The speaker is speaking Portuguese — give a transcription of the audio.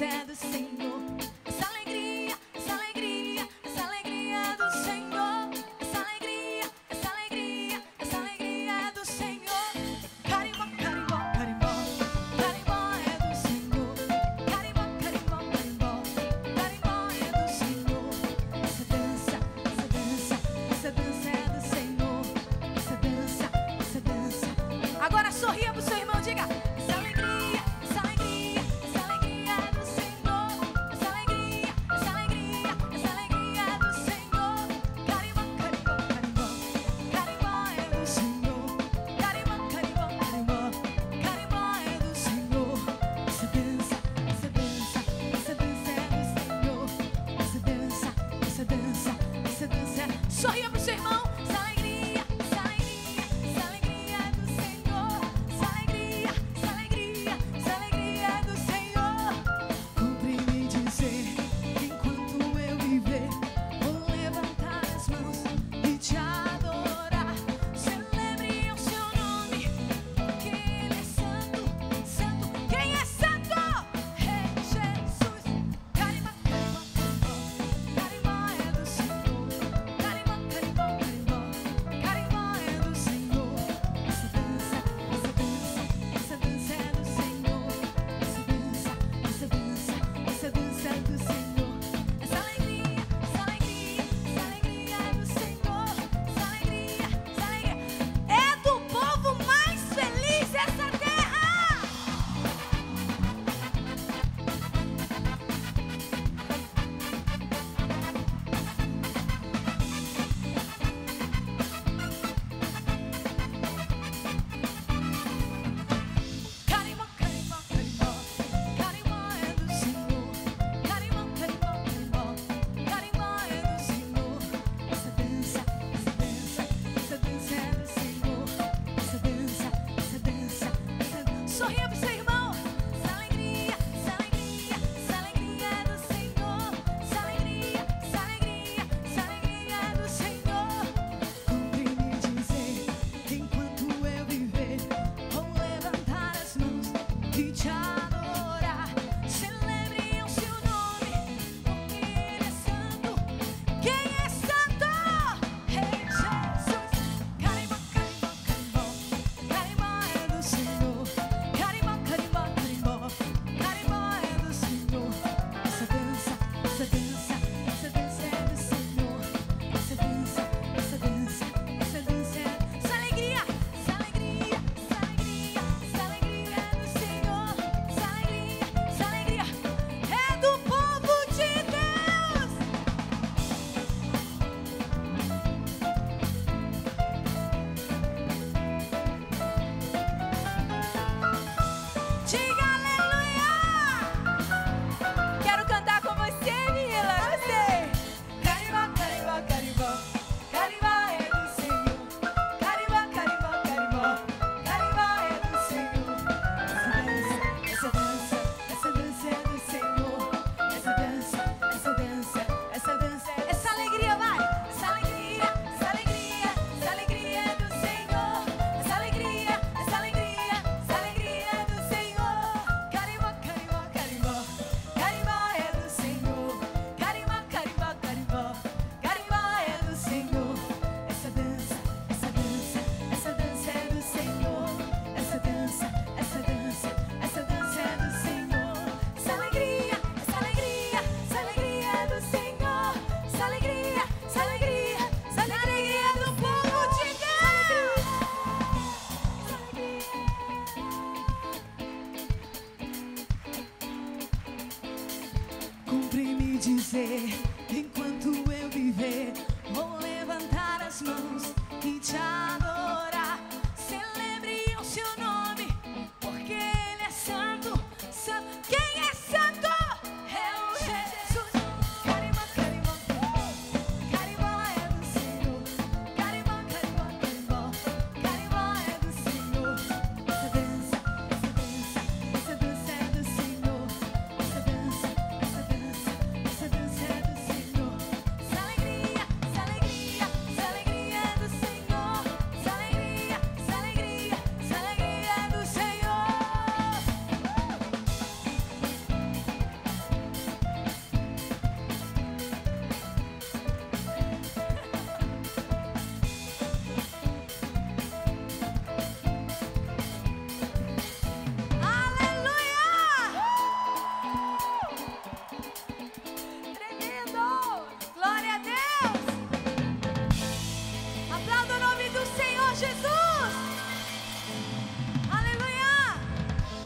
said ever say goodbye? Cumpre me dizer enquanto